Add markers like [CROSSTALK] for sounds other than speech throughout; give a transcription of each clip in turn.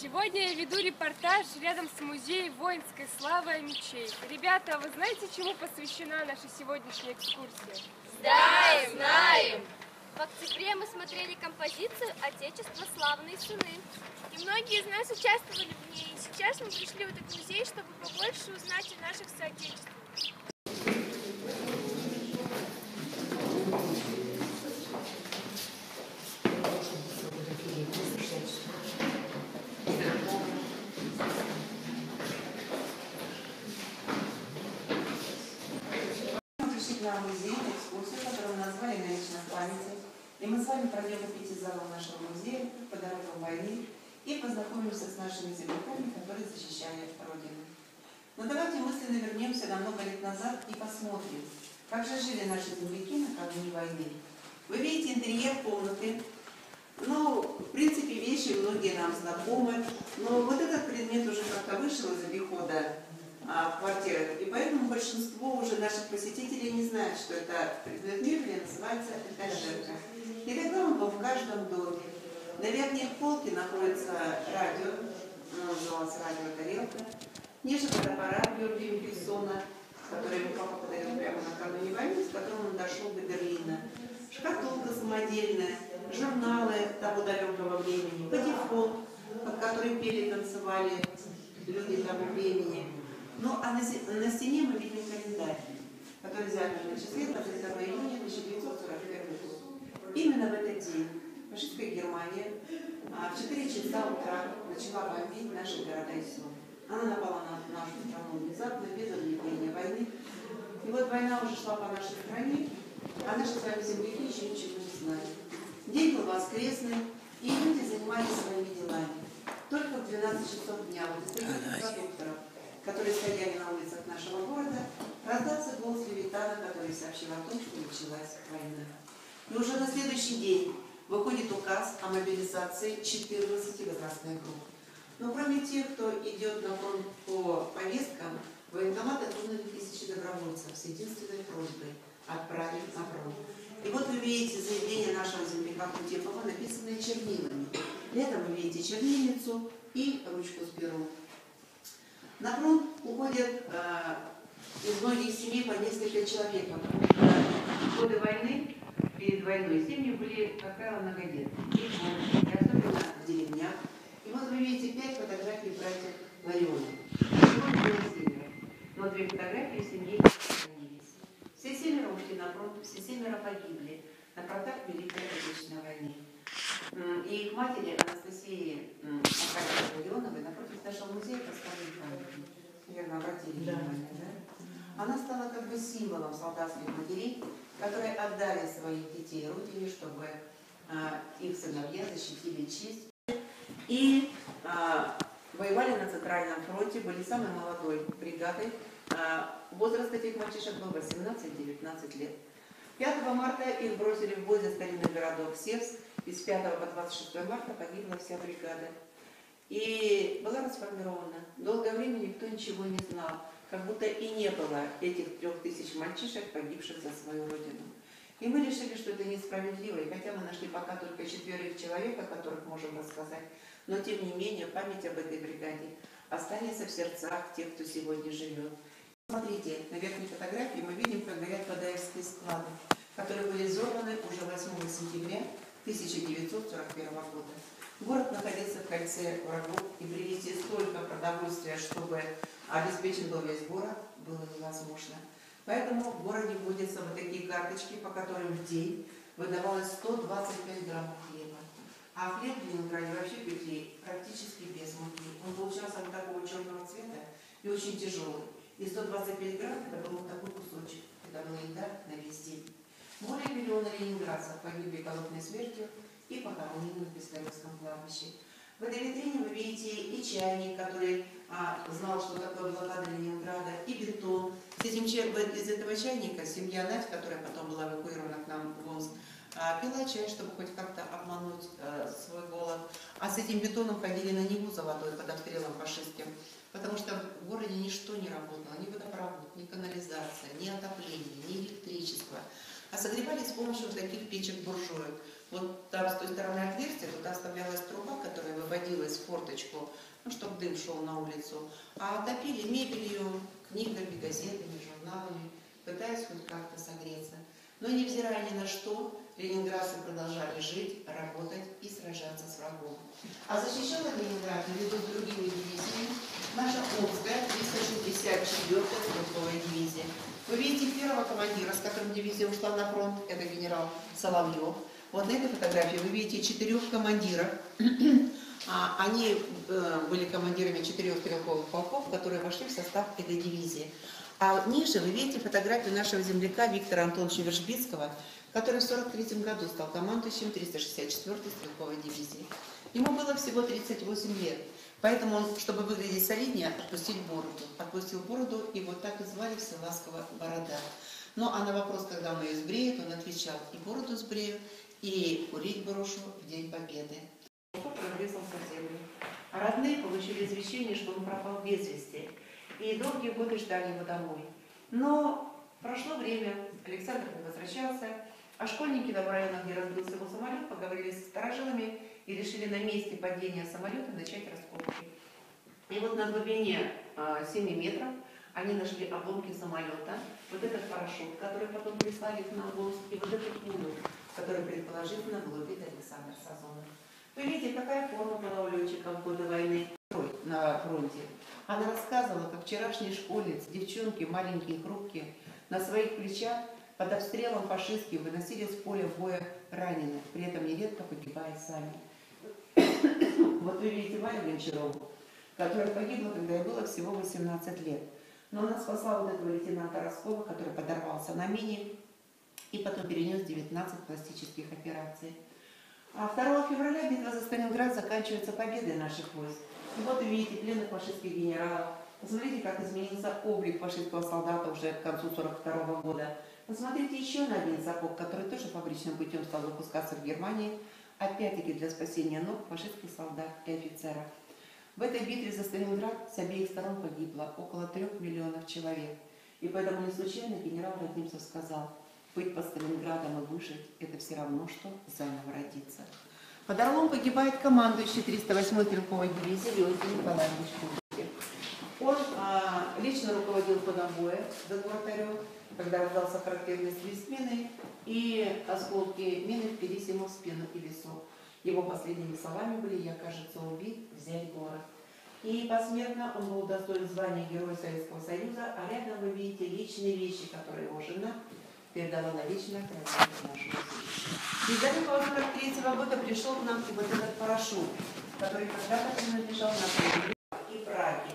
Сегодня я веду репортаж рядом с музеем воинской славы и мечей. Ребята, вы знаете, чему посвящена наша сегодняшняя экскурсия? Знаем, знаем. В октябре мы смотрели композицию «Отечество славные сыны». И многие из нас участвовали в ней. И сейчас мы пришли в этот музей, чтобы побольше узнать о наших соотечественниках. Мы пришли к нам в музей на экскурсию, которую мы назвали «Наличность памяти». И мы с пяти залам нашего музея по дорогам войны и познакомимся с нашими земляками, которые защищали Родину. Но давайте мысленно вернемся на много лет назад и посмотрим, как же жили наши земляки накануне войны. Вы видите интерьер комнаты. Ну, в принципе, вещи многие нам знакомы, но вот этот предмет уже как-то вышел из обихода а, в квартирах. И поэтому большинство уже наших посетителей не знает, что это предмет мебели называется этажерка. И он был в каждом доме. На верхней полке находится радио, оно называлось радиотарелка. Ниже фотоаппарат Георгия Микельсона, который ему папа подарил прямо накануне войны, с которым он дошел до Берлина. Шкатулка самодельная, журналы того далекого времени, патефон, под который пели, танцевали люди того времени. Ну, а на, стене мы видим календарь, который записан на числе 22 июня 1941 год. Именно в этот день фашистская Германия а, в 4 часа утра начала бомбить наши города и села. Она напала на нашу страну внезапно, без объявления войны. И вот война уже шла по нашей стране, а наши с вами земляки еще ничего не знали. День был воскресный, и люди занимались своими делами. Только в 12 часов дня вот из продукторов, которые стояли на улицах нашего города, раздался голос Левитана, который сообщил о том, что началась война. И уже на следующий день выходит указ о мобилизации 14 возрастных групп. Но кроме тех, кто идет на фронт по повесткам, в военкомат отправлены тысячи добровольцев с единственной просьбой – отправить на фронт. И вот вы видите заявление нашего земляка Кутепова, написанное чернилами. Летом вы видите чернильницу и ручку с пером. На фронт уходят э, из многих семей по несколько человек, в годы войны, перед войной, семьи были, как правило, многодетные. И особенно в деревнях. И вот вы видите пять фотографий братьев Ларионов. Но две фотографии семьи сохранились. Все семеро ушли на фронт, все семеро погибли на фронтах Великой Отечественной войны. И их матери Анастасии м, Аркадьевны Ларионовой напротив нашего музея поставили памятник. Наверное, обратили внимание, да? Она стала как бы символом солдатских матерей, которые отдали своих детей родине, чтобы а, их сыновья защитили честь. И а, воевали на Центральном фронте, были самой молодой бригадой. А, возраст этих мальчишек был 18-19 лет. 5 марта их бросили в бой за старинный городок Севс, с 5 по 26 марта погибла вся бригада. И была расформирована. Долгое время никто ничего не знал, как будто и не было этих трех тысяч мальчишек, погибших за свою родину. И мы решили, что это несправедливо, и хотя мы нашли пока только четверых человек, о которых можем рассказать, но тем не менее память об этой бригаде останется в сердцах тех, кто сегодня живет. Смотрите, на верхней фотографии мы видим, как горят Бадаевские склады, которые были взорваны уже 8 сентября 1941 года. Город находился в кольце врагов, и привезти столько продовольствия, чтобы обеспечен был весь город, было невозможно. Поэтому в городе вводятся вот такие карточки, по которым в день выдавалось 125 граммов хлеба. А хлеб в Ленинграде вообще пекли практически без муки. Он получался вот такого черного цвета и очень тяжелый. И 125 грамм это был вот такой кусочек. Это была еда на весь день. Более миллиона ленинградцев погибли голодной смертью и похоронены в Пискаревском кладбище. В этой витрине вы видите и чайник, который а, знал, что такое блокада Ленинграда, и бетон. С этим, из этого чайника семья Надь, которая потом была эвакуирована к нам в Омск, а, пила чай, чтобы хоть как-то обмануть э, свой голод. А с этим бетоном ходили на Неву за водой под обстрелом фашистским. Потому что в городе ничто не работало, ни водопровод, ни канализация, ни отопление, ни электричество. А согревались с помощью вот таких печек буржуек. Вот там с той стороны отверстия, туда оставлялась труба, которая выводилась в форточку, ну, чтобы дым шел на улицу. А топили мебелью, книгами, газетами, журналами, пытаясь хоть как-то согреться. Но невзирая ни на что, ленинградцы продолжали жить, работать и сражаться с врагом. А защищала Ленинград наряду с другими дивизиями наша Омская 364-я стрелковая дивизия. Вы видите первого командира, с которым дивизия ушла на фронт, это генерал Соловьев. Вот на этой фотографии вы видите четырех командиров. А, Они э, были командирами четырех стрелковых полков, которые вошли в состав этой дивизии. А ниже вы видите фотографию нашего земляка Виктора Антоновича Вержбицкого, который в 1943 году стал командующим 364-й стрелковой дивизии. Ему было всего 38 лет, поэтому он, чтобы выглядеть солиднее, отпустил бороду. Отпустил бороду, и вот так и звали Всевласского Борода. Ну, а на вопрос, когда он ее сбреет, он отвечал, и бороду сбрею, и курить брошу в День Победы. Прогрезался в землю. А родные получили извещение, что он пропал без вести. И долгие годы ждали его домой. Но прошло время, Александр не возвращался, а школьники в районах, где разбился его самолет, поговорили с сторожилами и решили на месте падения самолета начать раскопки. И вот на глубине а, 7 метров они нашли обломки самолета, вот этот парашют, который потом прислали к нам в Омск, и вот эту пулю, которую предположительно был убит Александр Сазонов. Вы видите, какая форма была у летчиков в годы войны на фронте. Она рассказывала, как вчерашний школец, девчонки маленькие, хрупкие, на своих плечах под обстрелом фашистских выносили с поля боя раненых, при этом нередко погибая сами. [COUGHS] Вот вы видите Валю Гончарову, которая погибла, когда ей было всего 18 лет. Но она спасла вот этого лейтенанта Роскова, который подорвался на мине и потом перенес 19 пластических операций. А 2 февраля битва за Сталинград заканчивается победой наших войск. И вот вы видите пленных фашистских генералов. Посмотрите, как изменился облик фашистского солдата уже к концу 42 года. Посмотрите еще на один сапог, который тоже фабричным путем стал выпускаться в Германии, опять-таки для спасения ног фашистских солдат и офицеров. В этой битве за Сталинград с обеих сторон погибло около трех миллионов человек. И поэтому не случайно генерал Родимцев сказал, быть под Сталинградом и выжить – это все равно, что заново родиться. Под Орлом погибает командующий 308-й стрелковой дивизии Леонтий Николаевич. Он а, лично руководил ходом боя за Орел, когда раздался характерный свист и осколки мины впились ему в спину и висок. Его последними словами были «Я, кажется, убит, взять город». И посмертно он был удостоен звания Героя Советского Союза, а рядом вы видите личные вещи, которые его жена передала на вечное хранение нашему Из далекого 43 года пришел к нам и вот этот парашют, который когда-то принадлежал на и Праге,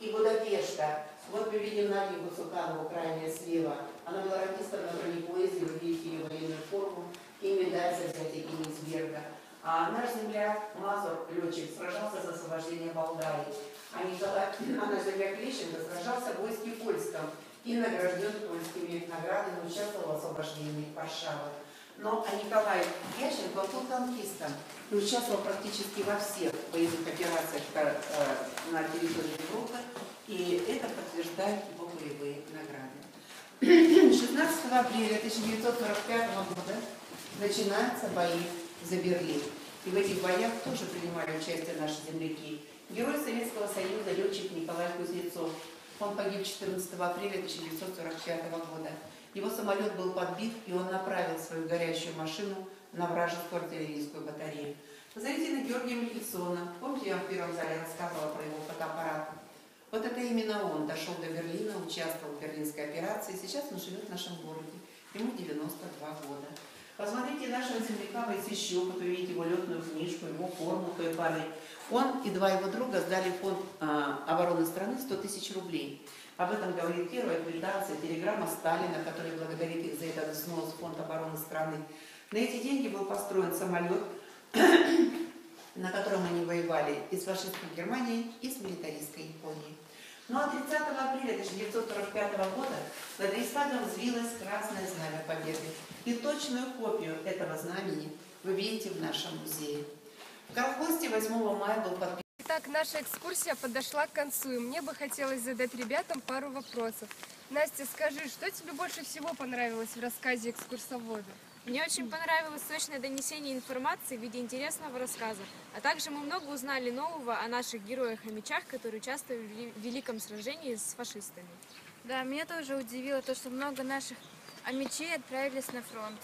и Будапешта. Вот мы видим Надю Гусуканову, крайне слева. Она была радистом на бронепоезде, вы видите ее военную форму и медаль за взятие Кенигсберга. А наш земляк Мазур, летчик, сражался за освобождение Болгарии. А, Николай, [CLEARS THROAT] а наш земляк Лещенко сражался в войске польском и награжден польскими наградами, участвовал в освобождении Варшавы. Но а Николай Ященко был танкистом и участвовал практически во всех боевых операциях э, на территории Европы, и это подтверждает его боевые награды. [CLEARS THROAT] 16 апреля 1945 года начинаются бои за Берлин. И в этих боях тоже принимали участие наши земляки. Герой Советского Союза, летчик Николай Кузнецов. Он погиб 14 апреля 1945 года. Его самолет был подбит, и он направил свою горящую машину на вражескую артиллерийскую батарею. Посмотрите на Георгия Михельсона. Помните, я в первом зале рассказывала про его фотоаппарат? Вот это именно он дошел до Берлина, участвовал в берлинской операции. Сейчас он живет в нашем городе. Ему 92 года. Посмотрите нашего земляка вы видите его летную книжку, его форму той поры. Он и два его друга сдали фонд а, обороны страны 100 тысяч рублей. Об этом говорит первая квитанция, телеграмма Сталина, который благодарит их за этот взнос фонд обороны страны. На эти деньги был построен самолет, [COUGHS] на котором они воевали и с фашистской Германией, и с милитаристской Японией. Ну а 30 апреля 1945 года над Рейхстагом взвилось Красное Знамя Победы. И точную копию этого знамени вы видите в нашем музее. В Кархосте 8 мая был подписан Итак, наша экскурсия подошла к концу, и мне бы хотелось задать ребятам пару вопросов. Настя, скажи, что тебе больше всего понравилось в рассказе экскурсовода? Мне очень понравилось точное донесение информации в виде интересного рассказа, а также мы много узнали нового о наших героях и мечах, которые участвовали в вели- в великом сражении с фашистами. Да, меня тоже удивило то, что много наших амичей отправились на фронт.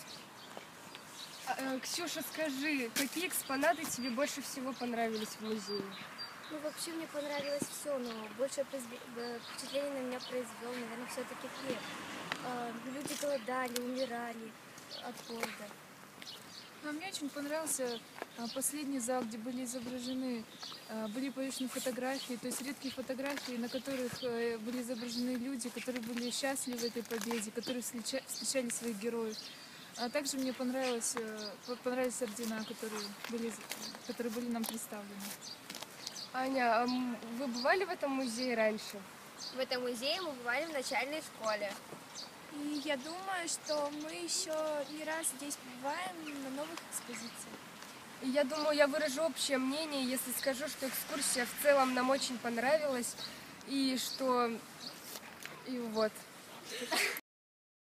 А, э, Ксюша, скажи, какие экспонаты тебе больше всего понравились в музее? Ну, вообще мне понравилось все, но больше э, впечатление на меня произвел, наверное, все-таки хлеб. А, Люди голодали, умирали от голода. А мне очень понравился а, последний зал, где были изображены, а, были повешены фотографии, то есть редкие фотографии, на которых э, были изображены люди, которые были счастливы этой победе, которые встреча- встречали своих героев. А также мне понравилось, э, по- понравились ордена, которые были, которые были нам представлены. Аня, а вы бывали в этом музее раньше? В этом музее мы бывали в начальной школе. И я думаю, что мы еще не раз здесь бываем на новых экспозициях. Я думаю, я выражу общее мнение, если скажу, что экскурсия в целом нам очень понравилась. И что... И вот.